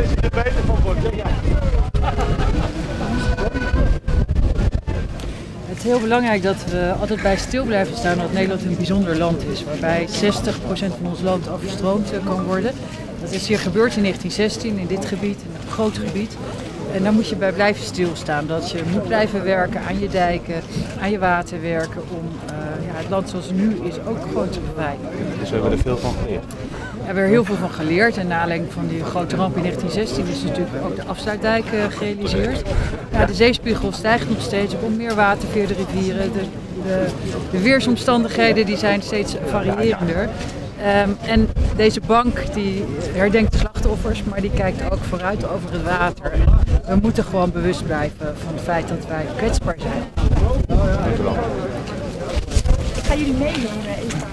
dat je er beter van Ja. Het is heel belangrijk dat we altijd bij stil blijven staan dat Nederland een bijzonder land is. Waarbij 60% van ons land overstroomd kan worden. Dat is hier gebeurd in 1916 in dit gebied, in een groot gebied. En daar moet je bij blijven stilstaan. Dat je moet blijven werken aan je dijken, aan je waterwerken om uh, ja, het land zoals het nu is ook gewoon te bewijzen. Dus we hebben er veel van geleerd. We hebben er heel veel van geleerd. En na aanleiding van die grote ramp in 1916 is natuurlijk ook de afsluitdijk uh, gerealiseerd. Ja, de zeespiegel stijgt nog steeds. Er komt meer water via de rivieren. De, de, de weersomstandigheden die zijn steeds variërender. Um, en deze bank die herdenkt de slachtoffers, maar die kijkt ook vooruit over het water. We moeten gewoon bewust blijven van het feit dat wij kwetsbaar zijn. Ik ga jullie meenemen, Eva.